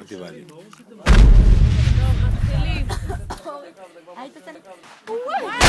מתחילים. היית צריך...